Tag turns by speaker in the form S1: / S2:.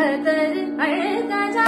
S1: अय ग